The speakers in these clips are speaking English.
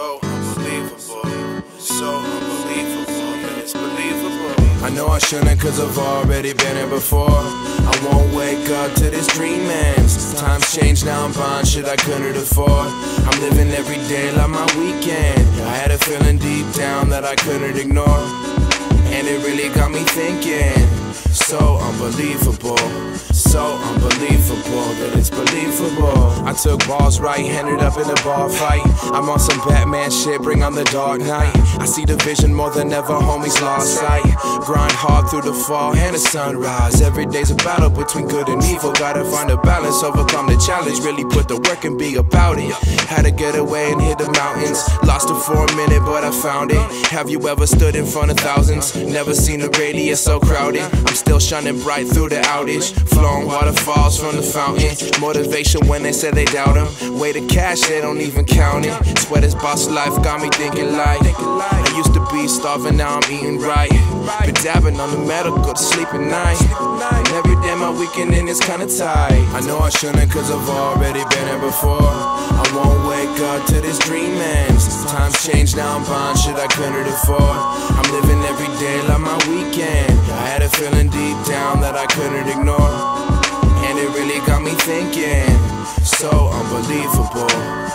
so unbelievable, so unbelievable, it's believable. I know I shouldn't cause I've already been here before. I won't wake up to this dream ends Times change, now I'm buying shit I couldn't afford. I'm living every day like my weekend. I had a feeling deep down that I couldn't ignore. And it really got me thinking. So unbelievable. So unbelievable that it's believable. I took balls right, handed up in a bar fight. I'm on some Batman shit, bring on the dark knight. I see the vision more than ever, homies lost sight. Grind hard through the fall and the sunrise. Every day's a battle between good and evil. Gotta find a balance, overcome the challenge. Really put the work and be about it. Had to get away and hit the mountains. Lost it for a minute, but I found it. Have you ever stood in front of thousands? Never seen a radius so crowded I'm still shining bright through the outage. Flowing waterfalls from the fountain. Motivation when they say they doubt him Way to cash, they don't even count it. Sweaters boss life got me thinking like I used to be starving, now I'm eating right. Been dabbing on the go to sleep at night. And every day my weekend in is kinda tight. I know I shouldn't cause I've already been here before. I won't wake up to this dream ends Times change, now I'm buying shit I couldn't afford. I'm living every day like my weekend feeling deep down that I couldn't ignore. And it really got me thinking. So unbelievable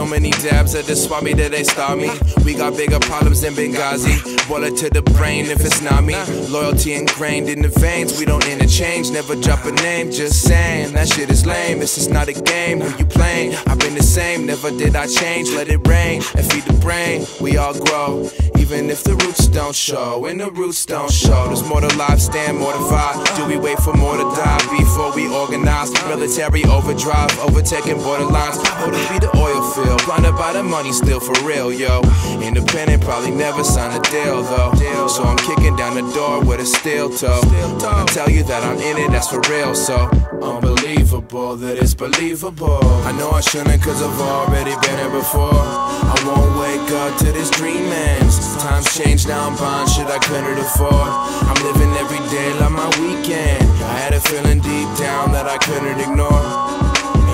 So many dabs at the swap me that they stop me We got bigger problems than Benghazi Bullet to the brain if it's not me Loyalty ingrained in the veins We don't interchange, never drop a name Just saying, that shit is lame This is not a game, who you playing? I've been the same, never did I change Let it rain and feed the brain We all grow even if the roots don't show and the roots don't show. There's more to life, stand mortified. Do we wait for more to die before we organize? Military overdrive, overtaking borderlines. Or to be the oil field, blinded by the money, still for real, yo. Independent, probably never sign a deal though. So I'm kicking down the door with a steel toe. Wanna tell you that I'm in it, that's for real. So unbelievable that it's believable. I know I shouldn't cause I've already been here before. I won't wake up to this dream ends. Times change now, I'm buying shit I couldn't afford. I'm living every day like my weekend. I had a feeling deep down that I couldn't ignore.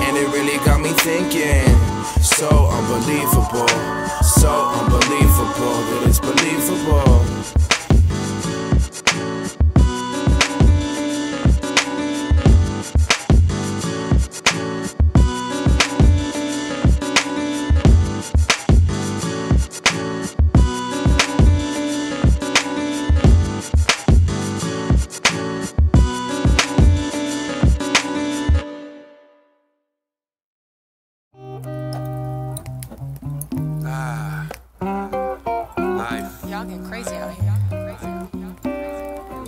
And it really got me thinking. So unbelievable, so unbelievable that it's believable.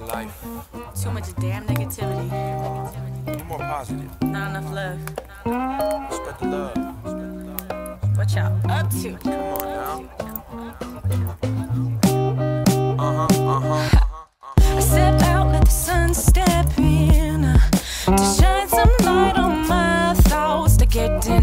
Life. Too much damn negativity. Be more positive. Not enough love. Spread the love. What y'all up to? Come on now. Uh huh, uh huh. I step out, let the sun step in uh, to shine some light on my thoughts. They're getting kinda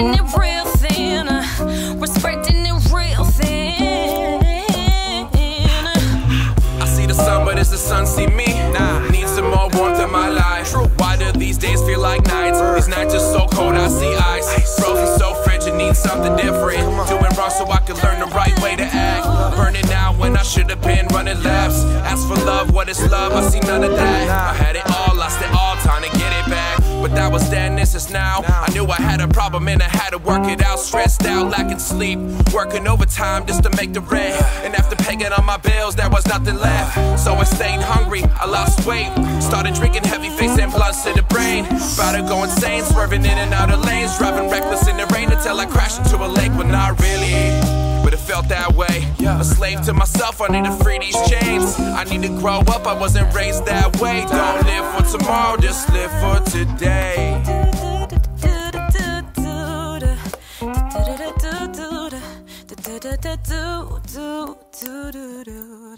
We're spreading it real thin. We're it real thin. I see the sun, but does the sun see me? Nah, need some more warmth in my life. Why do these days feel like nights? These nights are so cold, I see ice. Frozen so frigid, need something different. Doing wrong so I can learn the right way to act. Burning out when I should have been running laps. Ask for love, what is love? I see none of that. I had that was then, this is now. I knew I had a problem and I had to work it out. Stressed out, lacking sleep. Working overtime just to make the rent. And after paying all my bills, there was nothing left. So I stayed hungry, I lost weight. Started drinking heavy face and blunts to the brain. About to go insane, swerving in and out of lanes. Driving reckless in the rain until I crashed into a lake, but not really. Felt that way. A slave to myself, I need to free these chains. I need to grow up, I wasn't raised that way. Don't live for tomorrow, just live for today. do do